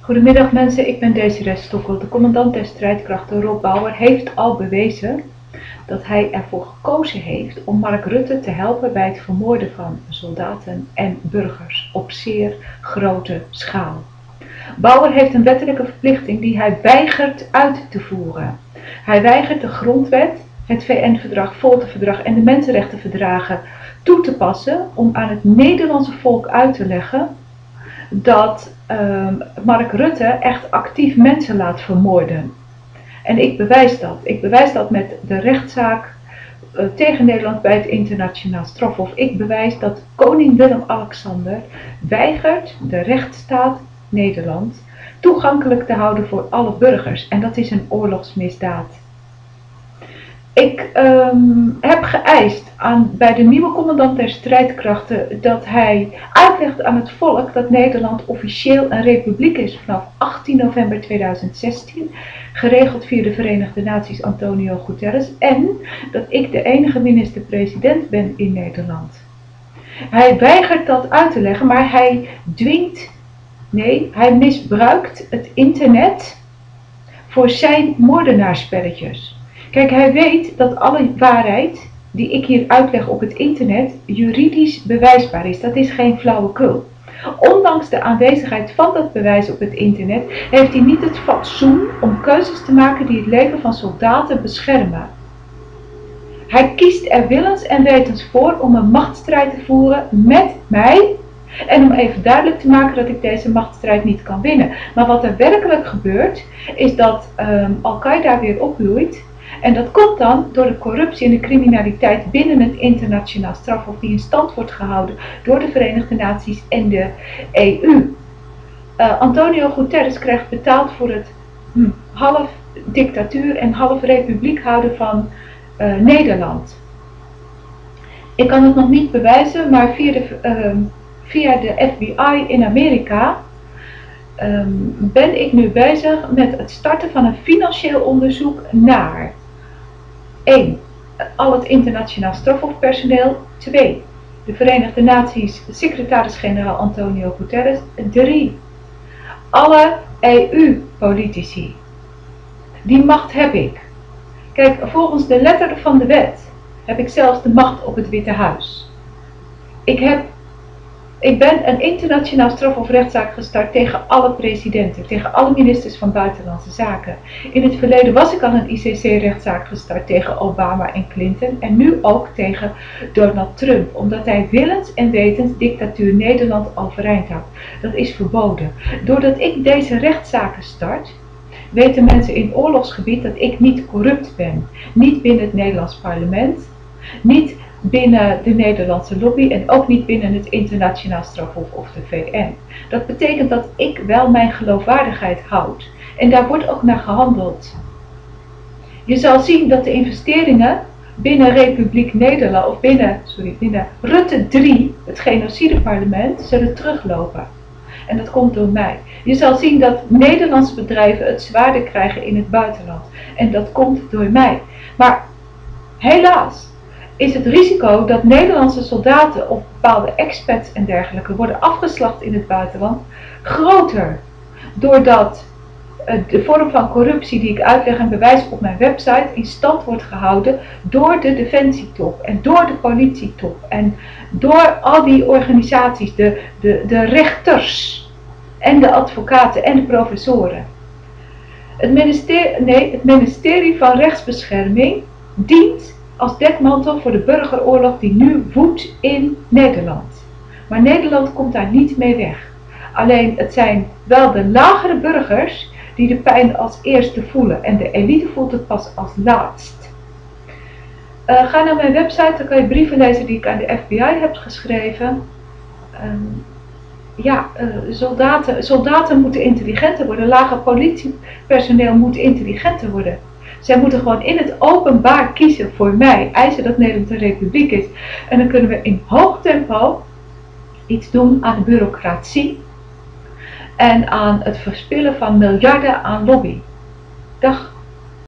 Goedemiddag mensen, ik ben Desiree Stokkel. De commandant der strijdkrachten Rob Bauer heeft al bewezen dat hij ervoor gekozen heeft om Mark Rutte te helpen bij het vermoorden van soldaten en burgers op zeer grote schaal. Bauer heeft een wettelijke verplichting die hij weigert uit te voeren. Hij weigert de grondwet, het VN-verdrag, Volterverdrag en de mensenrechtenverdragen toe te passen om aan het Nederlandse volk uit te leggen dat uh, Mark Rutte echt actief mensen laat vermoorden. En ik bewijs dat. Ik bewijs dat met de rechtszaak uh, tegen Nederland bij het internationaal strafhof. Ik bewijs dat koning Willem-Alexander weigert de rechtsstaat Nederland toegankelijk te houden voor alle burgers. En dat is een oorlogsmisdaad. Ik um, heb geëist bij de nieuwe commandant der strijdkrachten dat hij uitlegt aan het volk dat Nederland officieel een republiek is vanaf 18 november 2016, geregeld via de Verenigde Naties Antonio Guterres, en dat ik de enige minister-president ben in Nederland. Hij weigert dat uit te leggen, maar hij dwingt, nee, hij misbruikt het internet voor zijn moordenaarspelletjes. Kijk, hij weet dat alle waarheid die ik hier uitleg op het internet juridisch bewijsbaar is. Dat is geen flauwekul. Ondanks de aanwezigheid van dat bewijs op het internet heeft hij niet het fatsoen om keuzes te maken die het leven van soldaten beschermen. Hij kiest er willens en wetens voor om een machtsstrijd te voeren met mij en om even duidelijk te maken dat ik deze machtsstrijd niet kan winnen. Maar wat er werkelijk gebeurt, is dat um, Al-Qaeda weer opbloeit en dat komt dan door de corruptie en de criminaliteit binnen het internationaal strafhof die in stand wordt gehouden door de Verenigde Naties en de EU. Eh, Antonio Guterres krijgt betaald voor het hm, half dictatuur en half republiek houden van uh, Nederland. Ik kan het nog niet bewijzen, maar via de, uh, via de FBI in Amerika um, ben ik nu bezig met het starten van een financieel onderzoek naar 1. Al het internationaal strafhofpersoneel. 2. De Verenigde Naties secretaris-generaal Antonio Guterres. 3. Alle EU-politici. Die macht heb ik. Kijk, volgens de letter van de wet heb ik zelfs de macht op het Witte Huis. Ik heb ik ben een internationaal strafhofrechtszaak gestart tegen alle presidenten, tegen alle ministers van Buitenlandse Zaken. In het verleden was ik al een ICC-rechtszaak gestart tegen Obama en Clinton en nu ook tegen Donald Trump, omdat hij willens en wetens dictatuur Nederland overeind had. Dat is verboden. Doordat ik deze rechtszaken start, weten mensen in oorlogsgebied dat ik niet corrupt ben. Niet binnen het Nederlands parlement, niet binnen de Nederlandse lobby en ook niet binnen het internationaal strafhof of de VN. Dat betekent dat ik wel mijn geloofwaardigheid houd. En daar wordt ook naar gehandeld. Je zal zien dat de investeringen binnen Republiek Nederland, of binnen, sorry, binnen Rutte 3, het genocideparlement, zullen teruglopen. En dat komt door mij. Je zal zien dat Nederlandse bedrijven het zwaarder krijgen in het buitenland. En dat komt door mij. Maar helaas, is het risico dat Nederlandse soldaten of bepaalde expats en dergelijke worden afgeslacht in het buitenland groter. Doordat de vorm van corruptie die ik uitleg en bewijs op mijn website in stand wordt gehouden door de defensietop en door de politietop en door al die organisaties, de, de, de rechters en de advocaten en de professoren. Het nee, het ministerie van Rechtsbescherming dient als dekmantel voor de burgeroorlog die nu woedt in Nederland. Maar Nederland komt daar niet mee weg. Alleen het zijn wel de lagere burgers die de pijn als eerste voelen en de elite voelt het pas als laatst. Uh, ga naar mijn website, dan kan je brieven lezen die ik aan de FBI heb geschreven. Um, ja, uh, soldaten, soldaten moeten intelligenter worden, lager politiepersoneel moet intelligenter worden. Zij moeten gewoon in het openbaar kiezen voor mij, eisen dat Nederland een republiek is. En dan kunnen we in hoog tempo iets doen aan de bureaucratie en aan het verspillen van miljarden aan lobby. Dag.